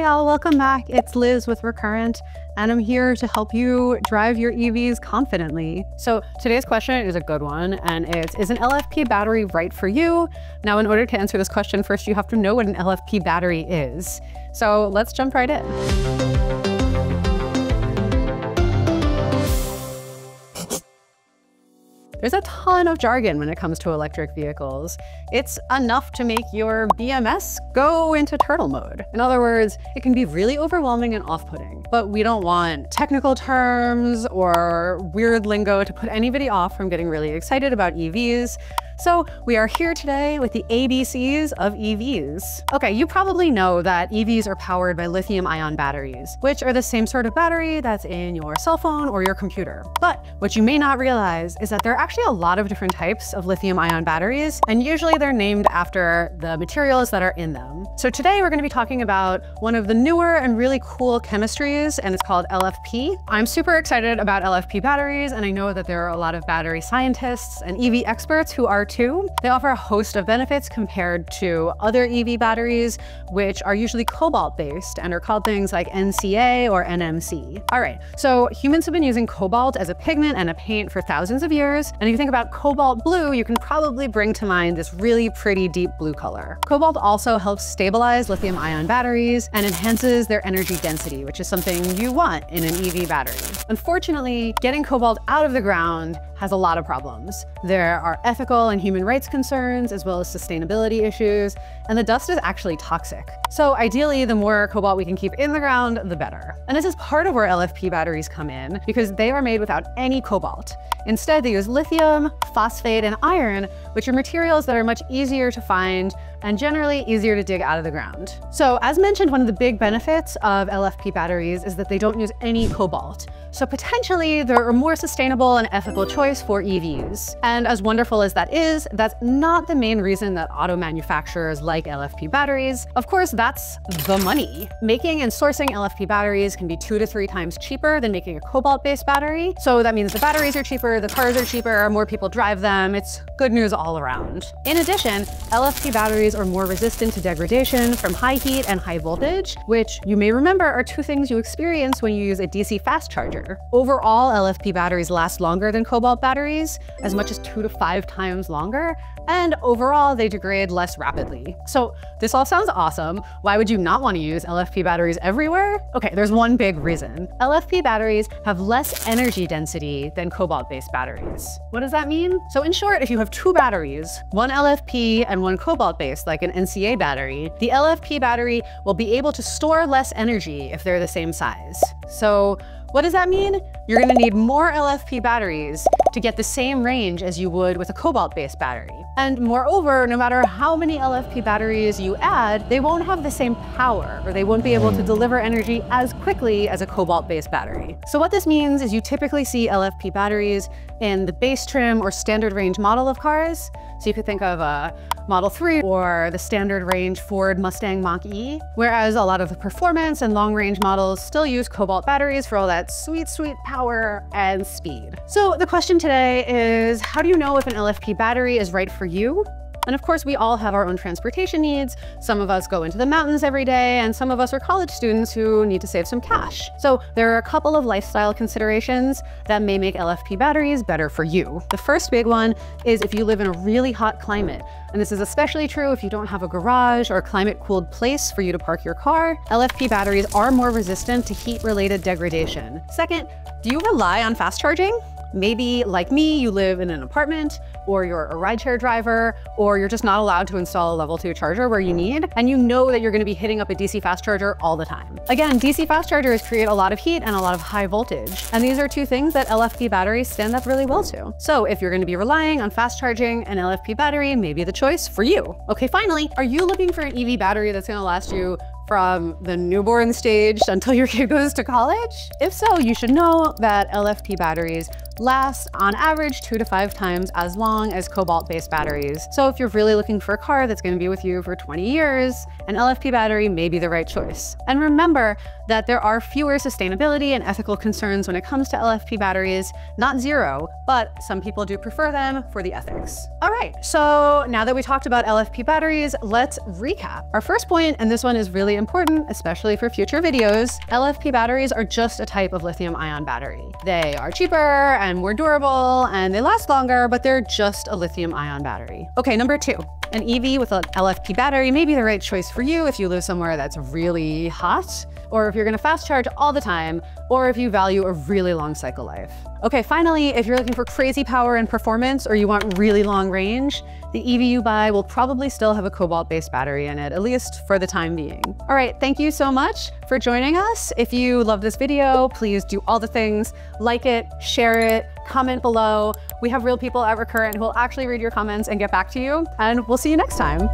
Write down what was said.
y'all, welcome back. It's Liz with Recurrent, and I'm here to help you drive your EVs confidently. So today's question is a good one, and it's, is an LFP battery right for you? Now, in order to answer this question, first you have to know what an LFP battery is. So let's jump right in. There's a ton of jargon when it comes to electric vehicles. It's enough to make your BMS go into turtle mode. In other words, it can be really overwhelming and off-putting, but we don't want technical terms or weird lingo to put anybody off from getting really excited about EVs. So we are here today with the ABCs of EVs. Okay, you probably know that EVs are powered by lithium ion batteries, which are the same sort of battery that's in your cell phone or your computer. But what you may not realize is that there are actually a lot of different types of lithium ion batteries, and usually they're named after the materials that are in them. So today we're gonna be talking about one of the newer and really cool chemistries, and it's called LFP. I'm super excited about LFP batteries, and I know that there are a lot of battery scientists and EV experts who are They offer a host of benefits compared to other EV batteries, which are usually cobalt-based and are called things like NCA or NMC. All right, so humans have been using cobalt as a pigment and a paint for thousands of years, and if you think about cobalt blue, you can probably bring to mind this really pretty deep blue color. Cobalt also helps stabilize lithium-ion batteries and enhances their energy density, which is something you want in an EV battery. Unfortunately, getting cobalt out of the ground has a lot of problems. There are ethical and human rights concerns, as well as sustainability issues, and the dust is actually toxic. So ideally, the more cobalt we can keep in the ground, the better. And this is part of where LFP batteries come in, because they are made without any cobalt. Instead, they use lithium, phosphate, and iron, which are materials that are much easier to find and generally easier to dig out of the ground. So as mentioned, one of the big benefits of LFP batteries is that they don't use any cobalt. So potentially there are more sustainable and ethical choice for EVs. And as wonderful as that is, that's not the main reason that auto manufacturers like LFP batteries. Of course, that's the money. Making and sourcing LFP batteries can be two to three times cheaper than making a cobalt-based battery. So that means the batteries are cheaper, the cars are cheaper, more people drive them. It's good news all around. In addition, LFP batteries are more resistant to degradation from high heat and high voltage, which you may remember are two things you experience when you use a DC fast charger charger. Overall, LFP batteries last longer than cobalt batteries, as much as two to five times longer, and overall they degrade less rapidly. So this all sounds awesome. Why would you not want to use LFP batteries everywhere? Okay, there's one big reason. LFP batteries have less energy density than cobalt-based batteries. What does that mean? So in short, if you have two batteries, one LFP and one cobalt-based, like an NCA battery, the LFP battery will be able to store less energy if they're the same size. So what does that mean? You're gonna need more LFP batteries to get the same range as you would with a cobalt-based battery. And moreover, no matter how many LFP batteries you add, they won't have the same power, or they won't be able to hmm. deliver energy as quickly as a cobalt-based battery. So what this means is you typically see LFP batteries in the base trim or standard range model of cars. So you could think of a Model 3 or the standard range Ford Mustang Mach-E, whereas a lot of the performance and long range models still use cobalt batteries for all that sweet, sweet power and speed. So the question today is, how do you know if an LFP battery is right for you? And of course, we all have our own transportation needs. Some of us go into the mountains every day, and some of us are college students who need to save some cash. So there are a couple of lifestyle considerations that may make LFP batteries better for you. The first big one is if you live in a really hot climate. And this is especially true if you don't have a garage or a climate-cooled place for you to park your car. LFP batteries are more resistant to heat-related degradation. Second, do you rely on fast charging? Maybe, like me, you live in an apartment, or you're a rideshare driver, or you're just not allowed to install a level 2 charger where you need, and you know that you're going to be hitting up a DC fast charger all the time. Again, DC fast chargers create a lot of heat and a lot of high voltage, and these are two things that LFP batteries stand up really well to. So if you're going to be relying on fast charging, an LFP battery may be the choice for you. Okay, finally, are you looking for an EV battery that's going to last you from the newborn stage until your kid goes to college? If so, you should know that LFP batteries last on average two to five times as long as cobalt-based batteries. So if you're really looking for a car that's gonna be with you for 20 years, an LFP battery may be the right choice. And remember that there are fewer sustainability and ethical concerns when it comes to LFP batteries. Not zero, but some people do prefer them for the ethics. All right, so now that we talked about LFP batteries, let's recap. Our first point, and this one is really important, especially for future videos, LFP batteries are just a type of lithium ion battery. They are cheaper and more durable and they last longer, but they're just a lithium ion battery. Okay, number two, an EV with an LFP battery may be the right choice for you if you live somewhere that's really hot, or if you're gonna fast charge all the time, or if you value a really long cycle life. Okay, finally, if you're looking for crazy power and performance, or you want really long range, the EV you buy will probably still have a cobalt-based battery in it, at least for the time being. All right, thank you so much for joining us. If you love this video, please do all the things, like it, share it, comment below. We have real people at Recurrent who will actually read your comments and get back to you, and we'll see you next time.